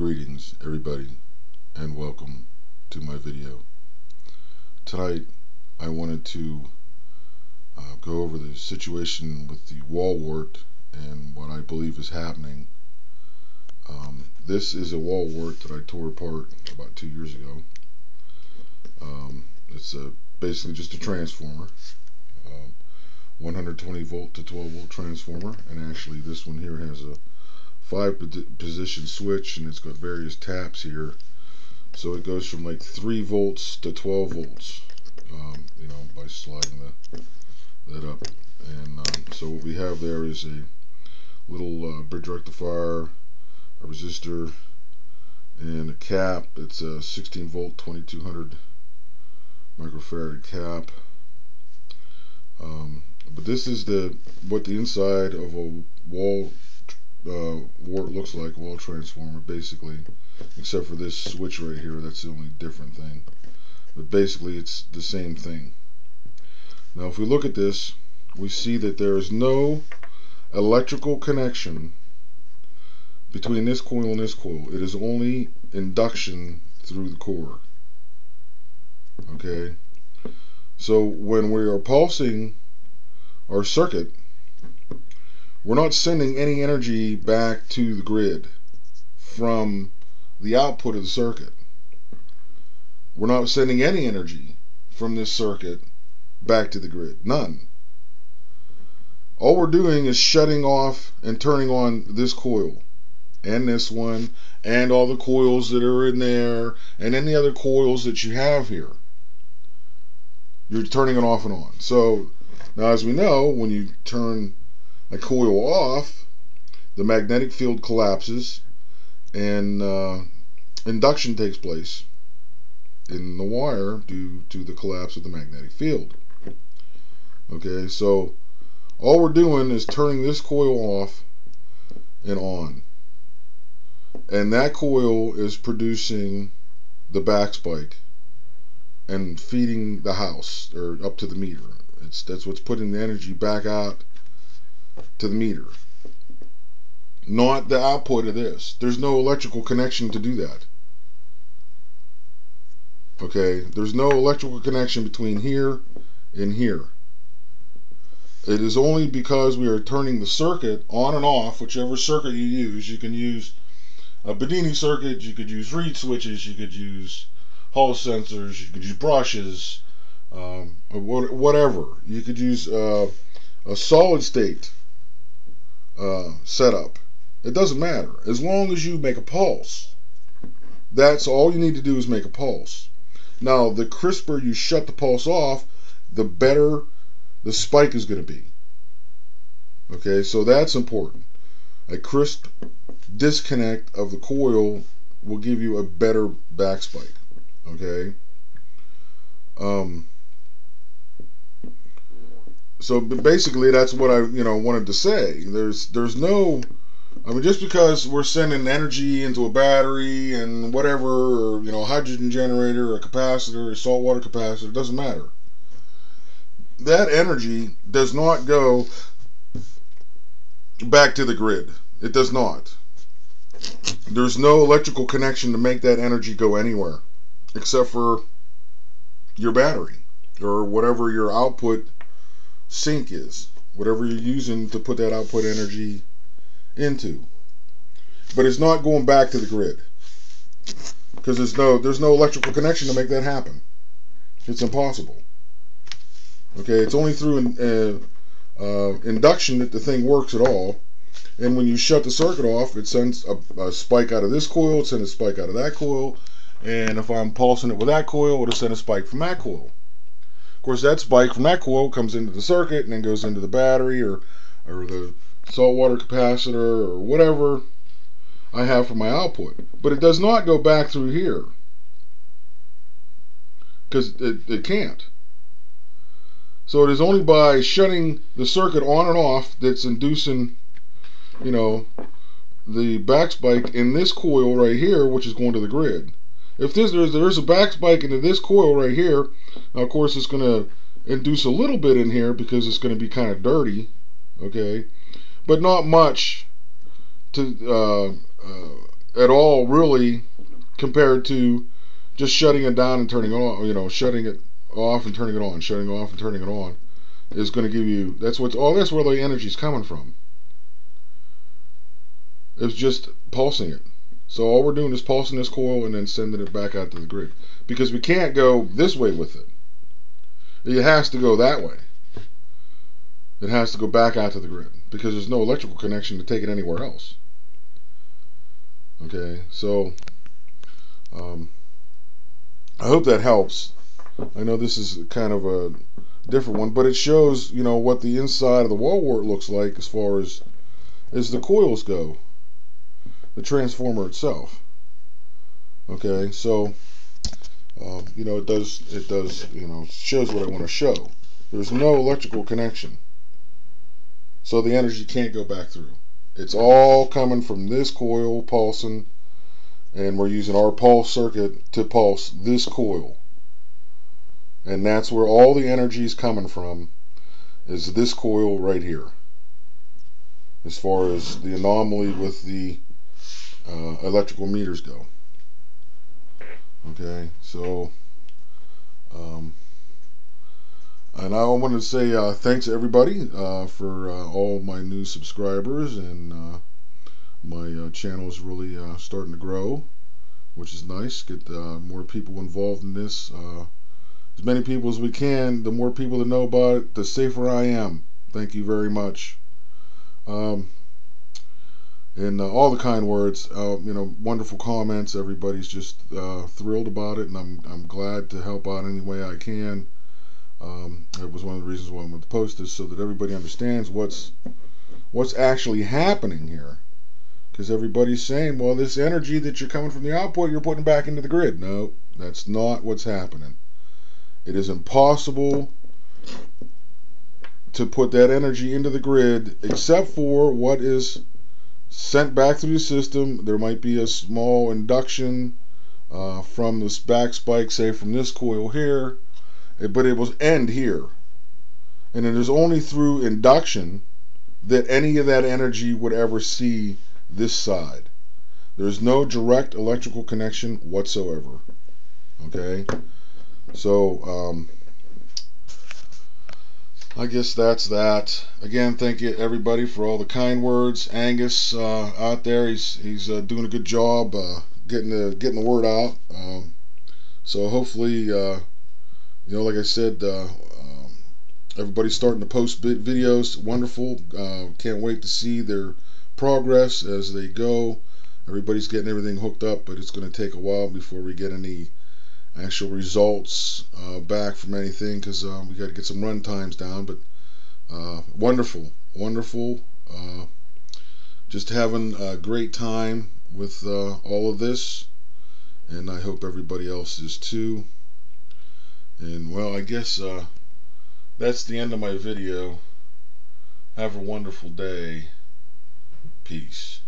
Greetings everybody and welcome to my video. Tonight I wanted to uh, go over the situation with the wall wart and what I believe is happening. Um, this is a wall wart that I tore apart about two years ago. Um, it's a, basically just a transformer. Um, 120 volt to 12 volt transformer and actually this one here has a five position switch and it's got various taps here. So it goes from like 3 volts to 12 volts um, you know by sliding the, that up. And um, so what we have there is a little uh, bridge rectifier a resistor and a cap. It's a 16 volt 2200 microfarad cap. Um, but this is the what the inside of a wall uh, wart looks like, wall transformer, basically. Except for this switch right here, that's the only different thing. But basically, it's the same thing. Now, if we look at this, we see that there is no electrical connection between this coil and this coil. It is only induction through the core. Okay? So, when we are pulsing our circuit, we're not sending any energy back to the grid from the output of the circuit. We're not sending any energy from this circuit back to the grid. None. All we're doing is shutting off and turning on this coil and this one and all the coils that are in there and any other coils that you have here. You're turning it off and on. So now as we know, when you turn a coil off, the magnetic field collapses and uh, induction takes place in the wire due to the collapse of the magnetic field. Okay, so all we're doing is turning this coil off and on. And that coil is producing the back spike and feeding the house or up to the meter. It's that's what's putting the energy back out to the meter, not the output of this. There's no electrical connection to do that. Okay, there's no electrical connection between here and here. It is only because we are turning the circuit on and off, whichever circuit you use. You can use a Bedini circuit, you could use reed switches, you could use Hall sensors, you could use brushes, um, whatever. You could use uh, a solid state uh, setup. It doesn't matter. As long as you make a pulse, that's all you need to do is make a pulse. Now, the crisper you shut the pulse off, the better the spike is going to be. Okay, so that's important. A crisp disconnect of the coil will give you a better back spike. Okay. Um, so basically that's what I you know wanted to say. There's there's no I mean just because we're sending energy into a battery and whatever or you know hydrogen generator, a capacitor, a saltwater capacitor, doesn't matter. That energy does not go back to the grid. It does not. There's no electrical connection to make that energy go anywhere except for your battery or whatever your output sink is, whatever you're using to put that output energy into. But it's not going back to the grid because there's no there's no electrical connection to make that happen. It's impossible. Okay, it's only through uh, uh, induction that the thing works at all. And when you shut the circuit off, it sends a, a, spike out of this coil, it sends a spike out of that coil, and if I'm pulsing it with that coil, it'll send a spike from that coil. Of course, that spike from that coil comes into the circuit and then goes into the battery or, or the saltwater capacitor or whatever I have for my output. But it does not go back through here because it, it can't. So it is only by shutting the circuit on and off that's inducing, you know, the back spike in this coil right here, which is going to the grid. If this, there's, there's a back spike into this coil right here, now of course it's going to induce a little bit in here because it's going to be kind of dirty, okay, but not much to uh, uh, at all, really, compared to just shutting it down and turning it on, you know, shutting it off and turning it on, shutting off and turning it on is going to give you, that's what's, all that's where the energy is coming from. It's just pulsing it. So all we're doing is pulsing this coil and then sending it back out to the grid. Because we can't go this way with it. It has to go that way. It has to go back out to the grid because there's no electrical connection to take it anywhere else. Okay, so um, I hope that helps. I know this is kind of a different one, but it shows you know what the inside of the wall wart looks like as far as as the coils go, the transformer itself. Okay, so um, you know it does it does you know shows what I want to show. There's no electrical connection, so the energy can't go back through. It's all coming from this coil pulsing, and we're using our pulse circuit to pulse this coil. And that's where all the energy is coming from, is this coil right here. As far as the anomaly with the uh, electrical meters go. Okay, so um, and I want to say uh, thanks everybody uh, for uh, all my new subscribers and uh, my channel is really uh, starting to grow which is nice. Get more people involved in this as many people as we can the more people that know about it the safer I am. Thank you very much. Um, and uh, all the kind words uh, you know wonderful comments everybody's just uh, thrilled about it and I'm, I'm glad to help out any way I can um, it was one of the reasons why I wanted to post this so that everybody understands what's what's actually happening here. Because everybody's saying, well, this energy that you're coming from the output, you're putting back into the grid. No, that's not what's happening. It is impossible to put that energy into the grid except for what is sent back through the system. There might be a small induction uh, from this back spike, say from this coil here, but it was end here. And it is only through induction that any of that energy would ever see this side. There's no direct electrical connection whatsoever. Okay? So, um, I guess that's that. Again, thank you everybody for all the kind words. Angus uh, out there, he's he's uh, doing a good job uh, getting the getting the word out. Um, so hopefully uh, you know, like I said, uh, um, everybody's starting to post videos. Wonderful. Uh, can't wait to see their progress as they go. Everybody's getting everything hooked up, but it's going to take a while before we get any actual results uh, back from anything because uh, we got to get some run times down. But uh, wonderful, wonderful. Uh, just having a great time with all of this, and I hope everybody else is too. And well, I guess uh, that's the end of my video. Have a wonderful day. Peace.